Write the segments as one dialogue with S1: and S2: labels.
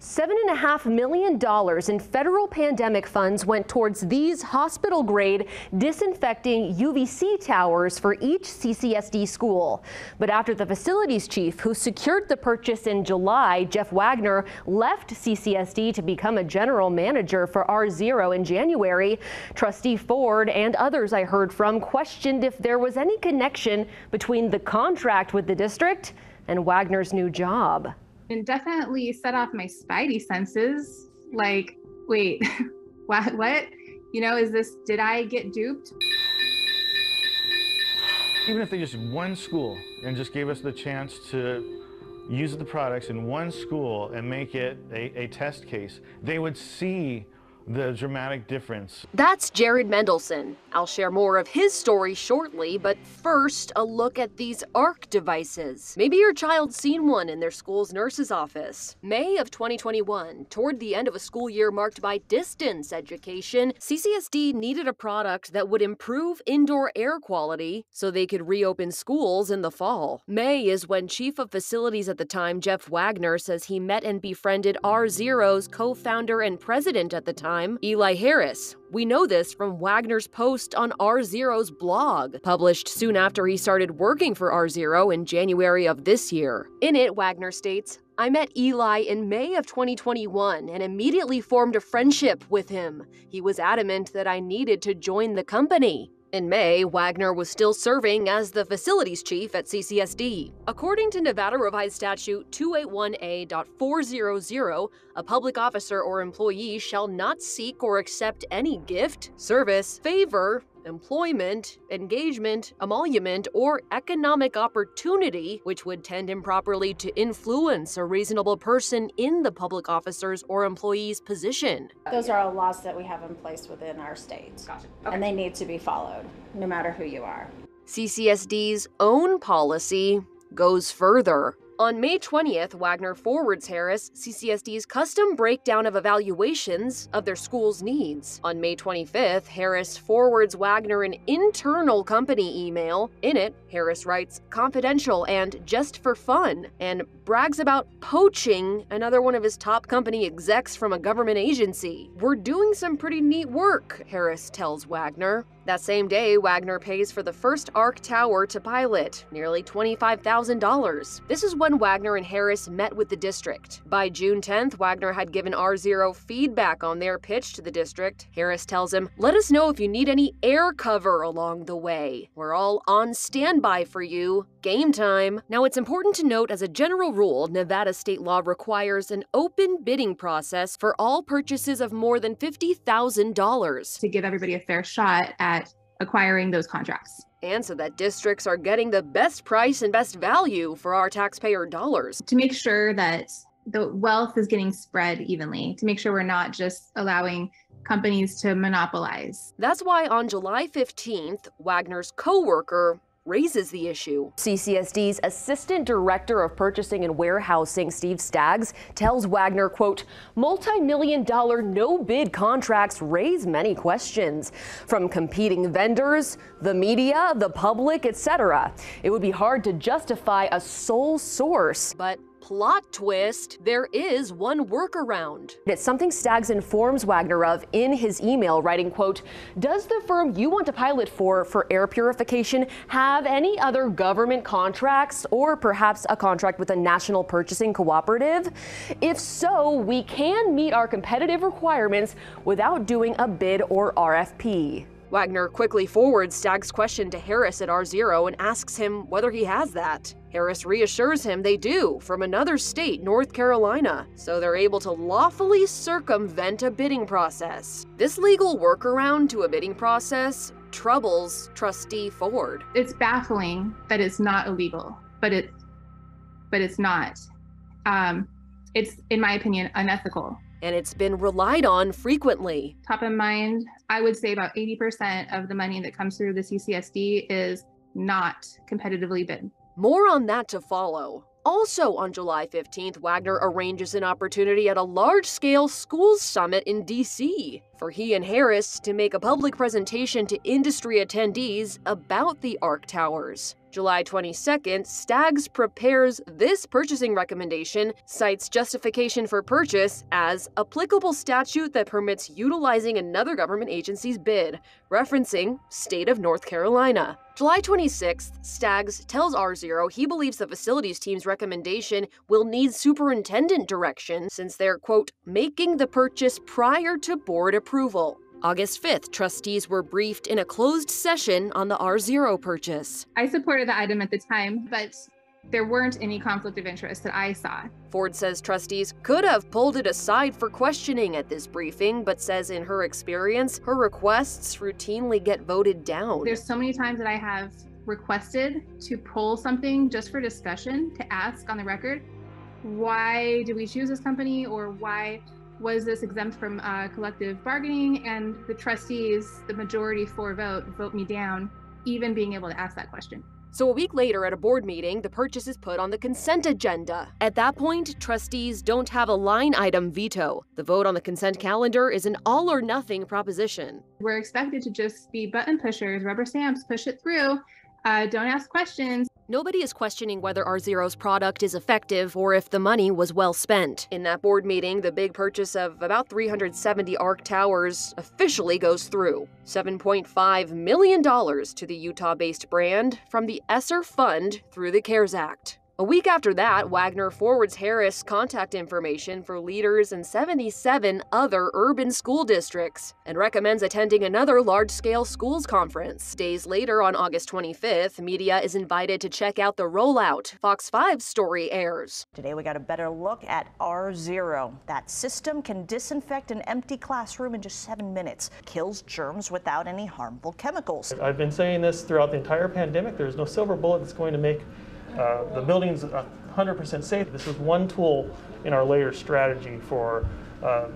S1: $7.5 million in federal pandemic funds went towards these hospital grade disinfecting UVC towers for each CCSD school. But after the facilities chief who secured the purchase in July, Jeff Wagner, left CCSD to become a general manager for R-Zero in January, Trustee Ford and others I heard from questioned if there was any connection between the contract with the district and Wagner's new job
S2: and definitely set off my spidey senses. Like, wait, what? What? You know, is this? Did I get duped?
S3: Even if they just one school and just gave us the chance to use the products in one school and make it a, a test case, they would see the dramatic difference.
S1: That's Jared Mendelson. I'll share more of his story shortly, but first, a look at these ARC devices. Maybe your child's seen one in their school's nurse's office. May of 2021, toward the end of a school year marked by distance education, CCSD needed a product that would improve indoor air quality so they could reopen schools in the fall. May is when Chief of Facilities at the time, Jeff Wagner, says he met and befriended R-Zero's co founder and president at the time time, Eli Harris. We know this from Wagner's post on R-Zero's blog, published soon after he started working for R-Zero in January of this year. In it, Wagner states, I met Eli in May of 2021 and immediately formed a friendship with him. He was adamant that I needed to join the company. In May, Wagner was still serving as the facilities chief at CCSD. According to Nevada Revised Statute 281A.400, a public officer or employee shall not seek or accept any gift, service, favor, employment, engagement, emolument, or economic opportunity which would tend improperly to influence a reasonable person in the public officer's or employee's position.
S4: Those are all laws that we have in place within our state, gotcha. okay. and they need to be followed no matter who you are.
S1: CCSD's own policy goes further. On May 20th, Wagner forwards Harris CCSD's custom breakdown of evaluations of their school's needs. On May 25th, Harris forwards Wagner an internal company email. In it, Harris writes, confidential and just for fun, and brags about poaching another one of his top company execs from a government agency. We're doing some pretty neat work, Harris tells Wagner. That same day, Wagner pays for the first ARC tower to pilot, nearly $25,000. This is when Wagner and Harris met with the district. By June 10th, Wagner had given R-Zero feedback on their pitch to the district. Harris tells him, Let us know if you need any air cover along the way. We're all on standby for you. Game time. Now, it's important to note as a general rule, Nevada state law requires an open bidding process for all purchases of more than $50,000.
S2: To give everybody a fair shot at acquiring those contracts.
S1: And so that districts are getting the best price and best value for our taxpayer dollars.
S2: To make sure that the wealth is getting spread evenly, to make sure we're not just allowing companies to monopolize.
S1: That's why on July 15th, Wagner's co worker raises the issue. CCSD's Assistant Director of Purchasing and Warehousing, Steve Staggs, tells Wagner, quote, multi-million dollar no-bid contracts raise many questions from competing vendors, the media, the public, etc. It would be hard to justify a sole source, but Plot twist, there is one workaround. It's something Staggs informs Wagner of in his email, writing, quote, Does the firm you want to pilot for for air purification have any other government contracts or perhaps a contract with a national purchasing cooperative? If so, we can meet our competitive requirements without doing a bid or RFP. Wagner quickly forwards Staggs' question to Harris at R-Zero and asks him whether he has that. Harris reassures him they do from another state, North Carolina, so they're able to lawfully circumvent a bidding process. This legal workaround to a bidding process troubles Trustee Ford.
S2: It's baffling that it's not illegal, but it's but it's not. Um, it's, in my opinion, unethical
S1: and it's been relied on frequently.
S2: Top of mind, I would say about 80% of the money that comes through the CCSD is not competitively bid.
S1: More on that to follow. Also on July 15th, Wagner arranges an opportunity at a large scale schools summit in D.C. for he and Harris to make a public presentation to industry attendees about the ARC Towers. July 22nd, Staggs prepares this purchasing recommendation, cites justification for purchase as applicable statute that permits utilizing another government agency's bid, referencing state of North Carolina. July 26th, Staggs tells R-Zero he believes the facilities team's recommendation will need superintendent direction since they're, quote, making the purchase prior to board approval. August 5th, trustees were briefed in a closed session on the R-Zero purchase.
S2: I supported the item at the time, but there weren't any conflict of interest that I saw.
S1: Ford says trustees could have pulled it aside for questioning at this briefing, but says in her experience, her requests routinely get voted down.
S2: There's so many times that I have requested to pull something just for discussion to ask on the record why do we choose this company or why was this exempt from uh, collective bargaining? And the trustees, the majority for vote, vote me down, even being able to ask that question.
S1: So, a week later at a board meeting, the purchase is put on the consent agenda. At that point, trustees don't have a line item veto. The vote on the consent calendar is an all or nothing proposition.
S2: We're expected to just be button pushers, rubber stamps, push it through, uh, don't ask questions.
S1: Nobody is questioning whether R-Zero's product is effective or if the money was well spent. In that board meeting, the big purchase of about 370 ARC towers officially goes through. $7.5 million to the Utah based brand from the ESSER Fund through the CARES Act. A week after that, Wagner forwards Harris contact information for leaders in 77 other urban school districts and recommends attending another large scale schools conference. Days later, on August 25th, media is invited to check out the rollout. Fox 5's story airs.
S5: Today, we got a better look at R-Zero. That system can disinfect an empty classroom in just seven minutes, kills germs without any harmful chemicals.
S6: I've been saying this throughout the entire pandemic. There's no silver bullet that's going to make uh, the building's 100% safe. This is one tool in our layer strategy for uh,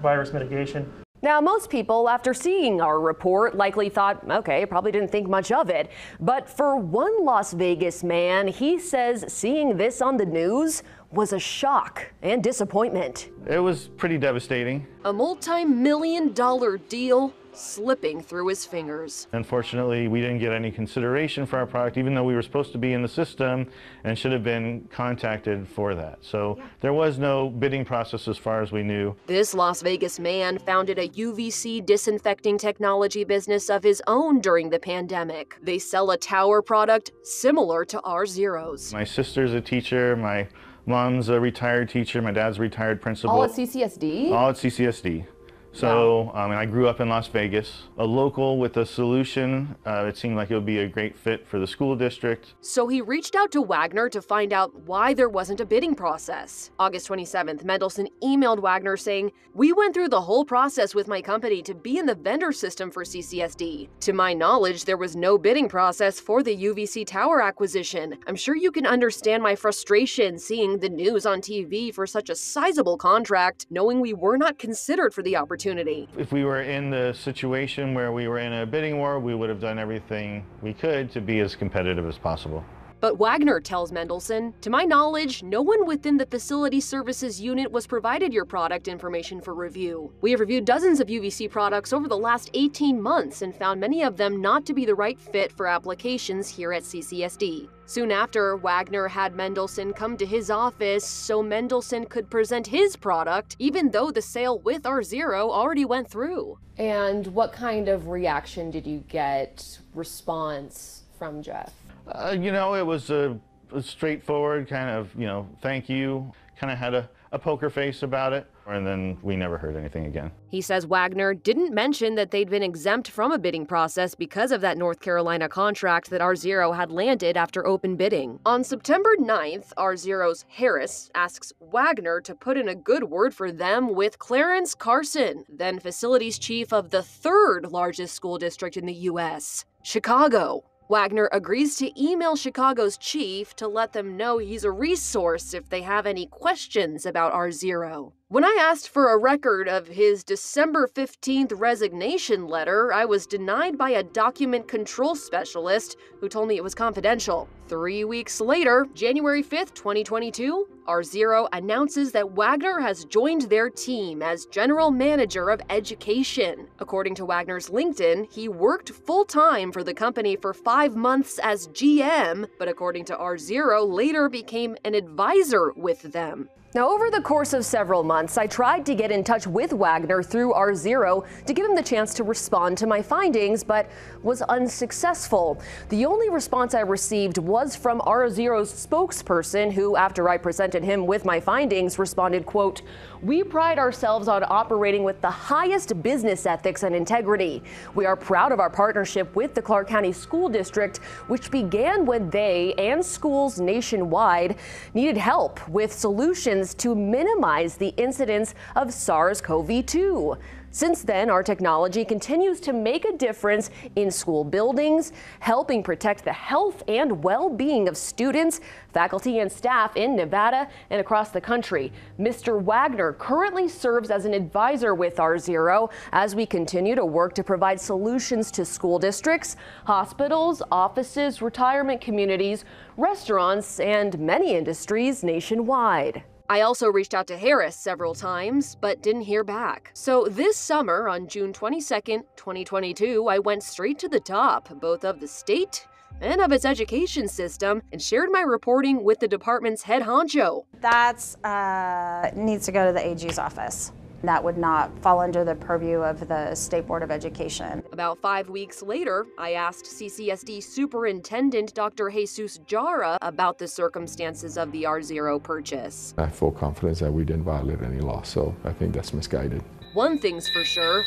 S6: virus mitigation.
S1: Now, most people, after seeing our report, likely thought, okay, probably didn't think much of it. But for one Las Vegas man, he says seeing this on the news was a shock and disappointment.
S3: It was pretty devastating.
S1: A multi million dollar deal slipping through his fingers.
S3: Unfortunately, we didn't get any consideration for our product, even though we were supposed to be in the system and should have been contacted for that. So yeah. there was no bidding process as far as we knew.
S1: This Las Vegas man founded a UVC disinfecting technology business of his own during the pandemic. They sell a tower product similar to R-Zero's.
S3: My sister's a teacher. My mom's a retired teacher. My dad's a retired principal.
S1: All at CCSD?
S3: All at CCSD. So, wow. um, and I grew up in Las Vegas, a local with a solution. Uh, it seemed like it would be a great fit for the school district.
S1: So he reached out to Wagner to find out why there wasn't a bidding process. August 27th, Mendelson emailed Wagner saying, We went through the whole process with my company to be in the vendor system for CCSD. To my knowledge, there was no bidding process for the UVC tower acquisition. I'm sure you can understand my frustration seeing the news on TV for such a sizable contract, knowing we were not considered for the opportunity opportunity.
S3: If we were in the situation where we were in a bidding war, we would have done everything we could to be as competitive as possible.
S1: But Wagner tells Mendelson, to my knowledge, no one within the facility services unit was provided your product information for review. We have reviewed dozens of UVC products over the last 18 months and found many of them not to be the right fit for applications here at CCSD. Soon after, Wagner had Mendelson come to his office so Mendelson could present his product, even though the sale with R-Zero already went through.
S7: And what kind of reaction did you get, response from Jeff?
S3: Uh, you know, it was a, a, straightforward kind of, you know, thank you. Kind of had a, a poker face about it. And then we never heard anything again.
S1: He says Wagner didn't mention that they'd been exempt from a bidding process because of that North Carolina contract that R-Zero had landed after open bidding. On September 9th, R-Zero's Harris asks Wagner to put in a good word for them with Clarence Carson, then facilities chief of the third largest school district in the U.S., Chicago. Wagner agrees to email Chicago's chief to let them know he's a resource if they have any questions about R-Zero. When I asked for a record of his December 15th resignation letter, I was denied by a document control specialist who told me it was confidential. Three weeks later, January 5th, 2022, R-Zero announces that Wagner has joined their team as General Manager of Education. According to Wagner's LinkedIn, he worked full time for the company for five months as GM, but according to R-Zero, later became an advisor with them.
S7: Now, over the course of several months, I tried to get in touch with Wagner through R-Zero to give him the chance to respond to my findings, but was unsuccessful. The only response I received was from R-Zero's spokesperson, who, after I presented him with my findings, responded, quote, we pride ourselves on operating with the highest business ethics and integrity. We are proud of our partnership with the Clark County School District, which began when they and schools nationwide needed help with solutions to minimize the incidence of SARS CoV 2. Since then, our technology continues to make a difference in school buildings, helping protect the health and well-being of students, faculty, and staff in Nevada and across the country. Mr. Wagner currently serves as an advisor with R-Zero as we continue to work to provide solutions to school districts, hospitals, offices, retirement communities, restaurants, and many industries nationwide.
S1: I also reached out to Harris several times, but didn't hear back. So this summer, on June 22nd, 2022, I went straight to the top, both of the state and of its education system, and shared my reporting with the department's head honcho.
S4: That uh, needs to go to the AG's office. That would not fall under the purview of the State Board of Education.
S1: About five weeks later, I asked CCSD Superintendent Dr. Jesus Jara about the circumstances of the R-Zero purchase.
S8: I have full confidence that we didn't violate any law, so I think that's misguided.
S1: One thing's for sure.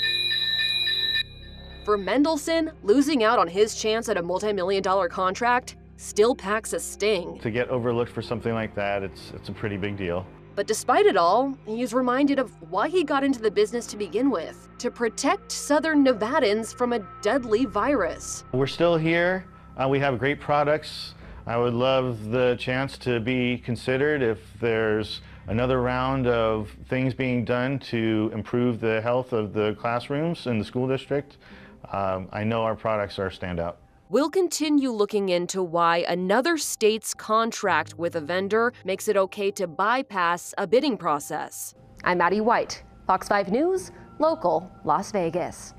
S1: For Mendelson, losing out on his chance at a multi-million dollar contract still packs a sting.
S3: To get overlooked for something like that, it's, it's a pretty big deal.
S1: But despite it all, he's reminded of why he got into the business to begin with to protect Southern Nevadans from a deadly virus.
S3: We're still here. Uh, we have great products. I would love the chance to be considered if there's another round of things being done to improve the health of the classrooms in the school district. Um, I know our products are standout.
S1: We'll continue looking into why another state's contract with a vendor makes it okay to bypass a bidding process.
S7: I'm Maddie White, Fox 5 News, local Las Vegas.